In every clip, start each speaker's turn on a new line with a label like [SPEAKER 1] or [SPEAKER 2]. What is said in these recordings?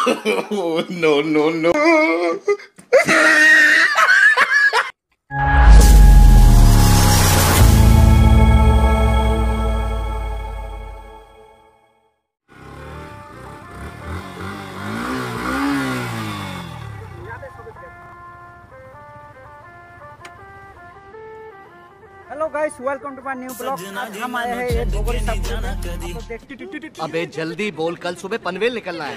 [SPEAKER 1] no, no, no.
[SPEAKER 2] Guys welcome to my new blog आज हम आए हैं ये
[SPEAKER 3] अबे जल्दी बोल कल सुबह पनवेल निकलना है।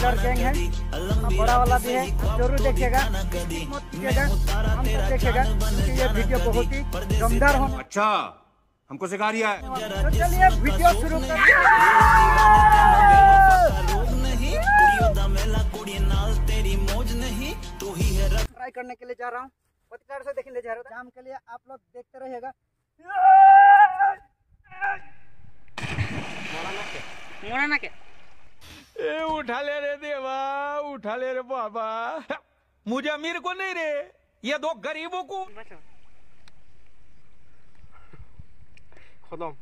[SPEAKER 2] गैंग है। हाँ, बड़ा वाला भी है। ज़रूर देखिएगा हम देखिएगा ये वीडियो बहुत ही दमदार हो।
[SPEAKER 4] अच्छा हमको सिखा रिया है।
[SPEAKER 2] तो चलिए वीडियो शुरू करते ट्राई करने के लिए जा रहा हूँ। पत्रकार से देखने जा रहा हूँ जाम के लिए आप लोग देखते रहिएगा
[SPEAKER 4] ए उठा ले रे देवा उठा ले रे बाबा मुझे अमीर को नहीं रे ये दो गरीबों को खत्म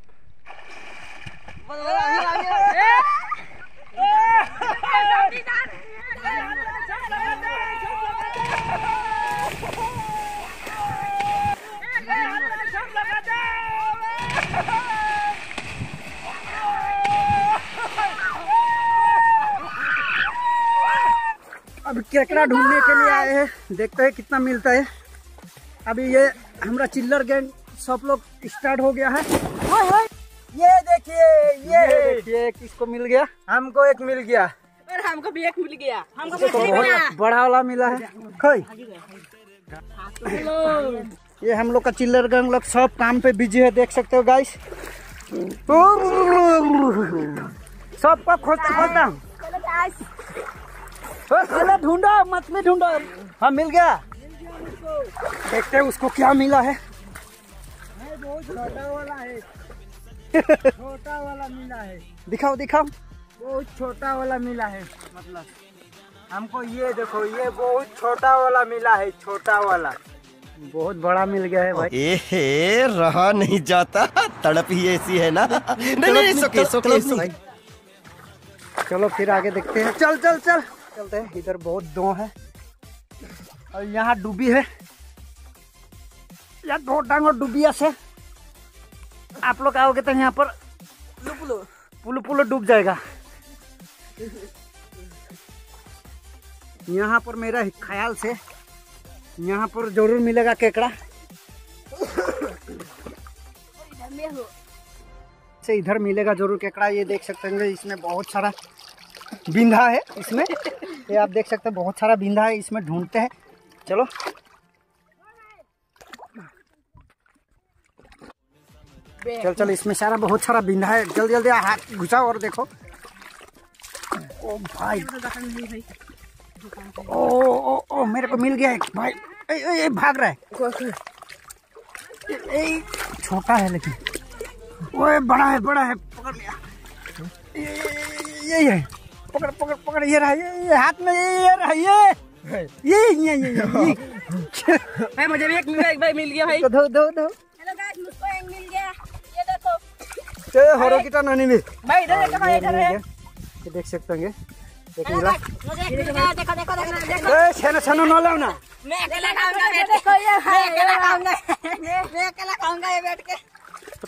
[SPEAKER 2] केकड़ा ढूँढने के लिए आए हैं। देखते हैं कितना मिलता है। अभी ये हमारा चिल्लर गैंग सब लोग स्टार्ट हो गया है। ये देखिए ये! ये देखिए किसको मिल गया। हमको एक मिल गया।
[SPEAKER 5] और हमको भी एक मिल गया। हमको
[SPEAKER 2] ये तो बहुत बड़ा वाला मिला है। खै। ये हम लोग का चिल्लर गैंग लोग सब काम पे बिज़ी है देख सकते हो गाइस सबको खोजता खोजता पहले ढूंढो मछली ढूंढो। हाँ मिल गया। देखते हैं उसको क्या मिला है। छोटा वाला है छोटा वाला मिला है दिखाओ दिखाओ। बहुत छोटा वाला मिला है मतलब। हमको ये देखो ये बहुत छोटा वाला मिला है छोटा वाला। बहुत बड़ा मिल गया है भाई।
[SPEAKER 3] एहे रहा नहीं जाता। तड़प ही ऐसी है ना। नहीं नहीं सोके सोके सोके
[SPEAKER 2] चलो फिर आगे देखते हैं। चल चल चल। चलते हैं। इधर बहुत दो है। और यहाँ डूबी है। यहाँ दो डांग डूबिया से आप लोग आओगे तो यहाँ पर पुलो पुलो डूब जाएगा। यहाँ पर मेरा ख्याल से यहाँ पर ज़रूर मिलेगा केकड़ा। से इधर मिलेगा ज़रूर केकड़ा। ये देख सकते हैं इसमें बहुत सारा बिंधा है इसमें। ये आप देख सकते हैं बहुत सारा बिंदा है इसमें ढूंढते हैं। चलो। चल चल इसमें सारा बहुत सारा बिंदा है। जल्दी जल्दी हाथ घुसाओ और देखो। ओ भाई। ओ ओ ओ मेरे को मिल गया एक भाई। ए, ए, ए, भाग रहा है। ए, छोटा है लेकिन। ओए बड़ा है बड़ा है पकड़ लिया। ये ये ये पकड़ पकड़ पकड़ ये रहा ये, ये हाथ में ये ये रहा ये। ये ये ये ये
[SPEAKER 5] भाई मुझे भी एक मिल गया भाई मिल गया भाई।
[SPEAKER 2] दो दो दो।
[SPEAKER 5] हेलो गाइस मुझको एक मिल गया। ये देखो।
[SPEAKER 2] ये हरो की टन भी।
[SPEAKER 5] भाई इधर देखो भाई इधर है।
[SPEAKER 2] ये देख सकते हैं एक
[SPEAKER 5] एक मिल गया। देखो देखो देखो देखो।
[SPEAKER 2] ए छेनो छेनो न लाओ ना।
[SPEAKER 5] मैं अकेला खाऊँगा बैठ के कोई मैं अकेला खाऊँगा। मैं अकेला खाऊँगा ये बैठ के।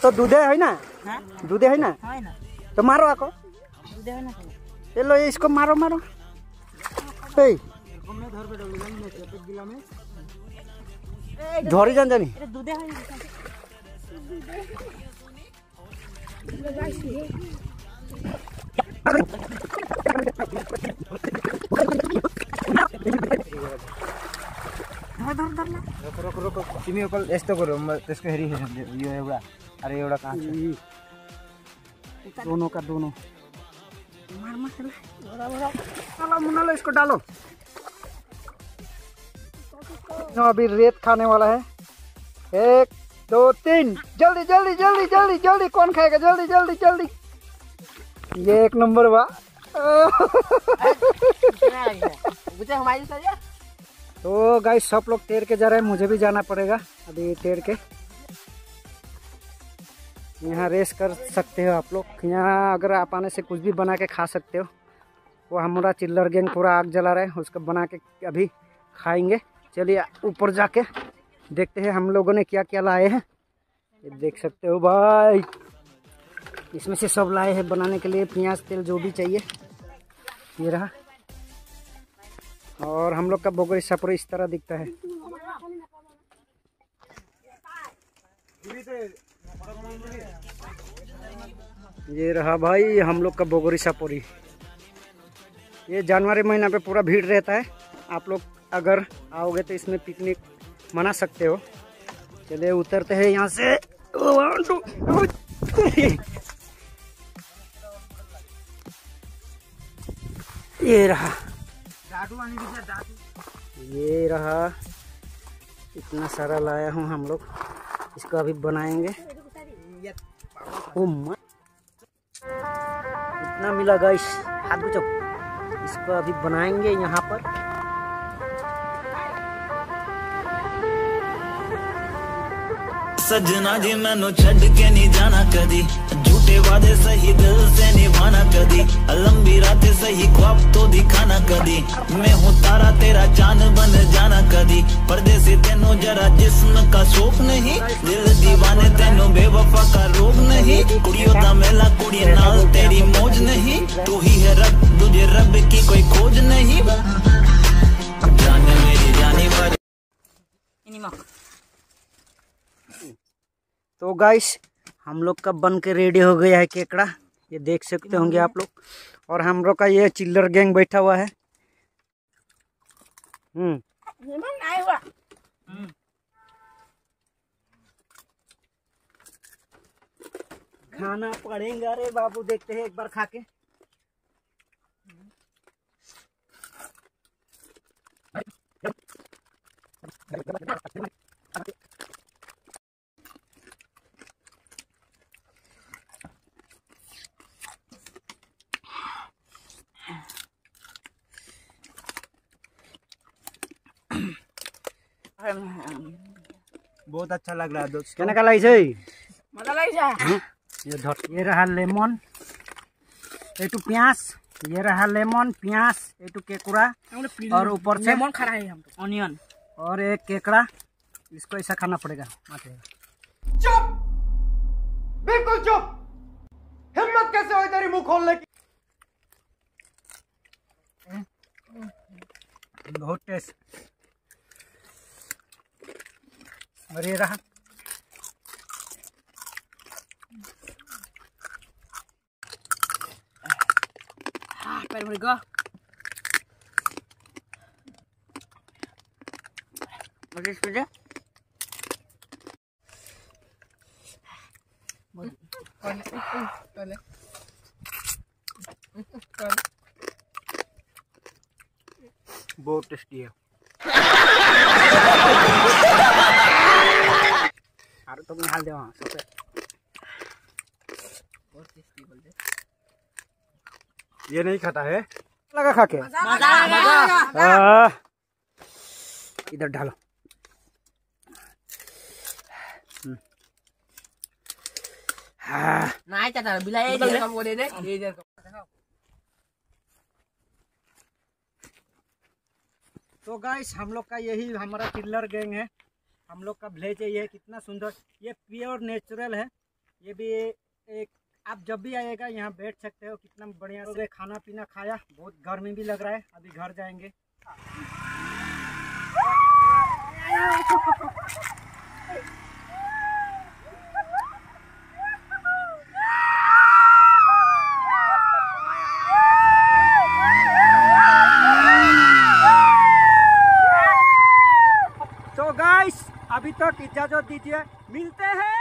[SPEAKER 2] तो दूधे है ना? दूधे है ना?
[SPEAKER 5] है ना।
[SPEAKER 2] तो मारो आको।
[SPEAKER 5] दे ना।
[SPEAKER 2] ये लो ये इसको मारो मारो। ए धोरी जान जानी रुको रुको रुको तिमी अकल यस्तो गरौ म त्यसको हेरी हेरी यो एउटा अरे एउटा कहाँ छ दोनों का दोनों मार मार मुन्ना लो इसको डालो। अभी रेत खाने वाला है। एक दो तीन। जल्दी जल्दी जल्दी जल्दी जल्दी। कौन खाएगा? जल्दी जल्दी जल्दी। ये एक नंबर बा।
[SPEAKER 5] मुझे
[SPEAKER 2] तो गाइस सब लोग तैर के जा रहे हैं। मुझे भी जाना पड़ेगा अभी तैर के। यहाँ रेस कर सकते हो आप लोग। यहाँ अगर आप आने से कुछ भी बना के खा सकते हो। वो हमारा चिल्लर गैंग पूरा आग जला रहे हैं, उसको बना के अभी खाएँगे। चलिए ऊपर जाके देखते हैं हम लोगों ने क्या क्या लाए हैं। ये देख सकते हो भाई। इसमें से सब लाए हैं बनाने के लिए, प्याज, तेल जो भी चाहिए। ये रहा। और हम लोग का बोगरी सपुर इस तरह दिखता है। ये रहा भाई हम लोग का बोगरी सपुरी। ये जनवरी महीना पे पूरा भीड़ रहता है। आप लोग अगर आओगे तो इसमें पिकनिक मना सकते हो। चलिए उतरते हैं यहाँ से. ये रहा। ये रहा। इतना सारा लाया हूँ हम लोग। इसको अभी बनाएँगे। ओ मा- इतना मिला गाइस हाथ बचो इसको अभी बनाएँगे यहाँ पर।
[SPEAKER 1] सजना जी मैनू छड़ के नहीं जाना कदी। झूठे वादे सही दिल से निभाना कदी लंबी रातें सही ख्वाब तो दिखाना कदी मैं हूँ तारा, तेरा चाँद बन जाना कदी परदेसी तेनू जरा जिस्म का शौक नहीं। दिल दीवाने तेनू बेवफा का रोग नहीं। कुड़ियों दा मेला कुड़ी नाल तेरी मौज नहीं। तू ही है रब, तुझे रब की कोई खोज नहीं। जान मेरी जानी पर।
[SPEAKER 2] तो गाइस हम लोग का बन के रेडी हो गया है केकड़ा? ये देख सकते होंगे आप लोग। और हम लोग का ये चिल्लर गैंग बैठा हुआ है। हम्म। खाना पड़ेगा, अरे बाबू देखते हैं एक बार खा के
[SPEAKER 3] बहुत अच्छा लग रहा है दोस्त।
[SPEAKER 2] केना का है
[SPEAKER 5] मज़ा लग जा
[SPEAKER 2] ये धर ये रहा लेमन एटू प्याज ये रहा लेमन प्याज एटू केकुड़ा और ऊपर से
[SPEAKER 5] लेमन खा रहे हैं हम
[SPEAKER 2] ऑनियन और एक केकड़ा इसको ऐसा खाना पड़ेगा। माथे
[SPEAKER 3] चुप! बिल्कुल चुप! हिम्मत कैसे हुई तेरी मुँह खोलने की?
[SPEAKER 2] बहुत टेस्ट। और ये रहा।
[SPEAKER 5] हाँ पैर भर गया मुझे इसको
[SPEAKER 2] बहुत टेस्टी है। तुम निकाल दे वहाँ सबसे
[SPEAKER 3] ये नहीं खाता है?
[SPEAKER 2] लगा खा के। इधर डालो। हम्म। हाँ
[SPEAKER 5] नहीं चाहता बिला ये ये
[SPEAKER 2] तो गाइस हम लोग का यही हमारा चिल्लर गैंग है। हम लोग का विलेज है ये कितना सुंदर ये प्योर नेचुरल है। ये भी एक, आप जब भी आएगा यहाँ बैठ सकते हो, कितना बढ़िया से। खाना पीना खाया, बहुत गर्मी भी लग रहा है, अभी घर जाएँगे। इजाज़त दीजिए। मिलते हैं।